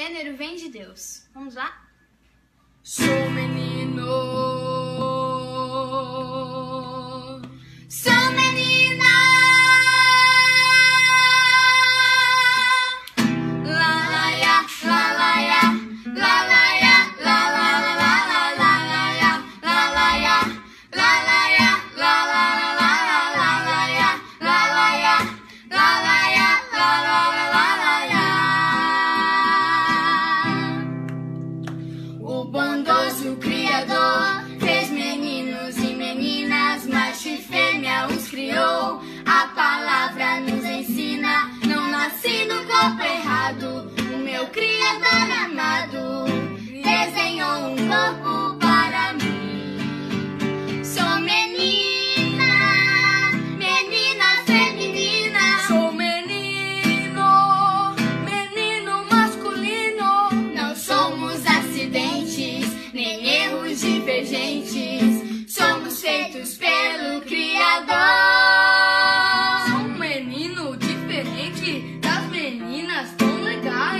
gênero vem de Deus. Vamos lá? So many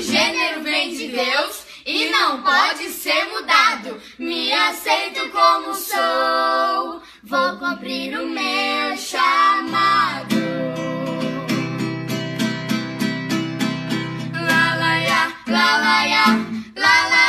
Gênero vem de Deus e não pode ser mudado. Me aceito como sou, vou cumprir o meu chamado. La la ya, ya,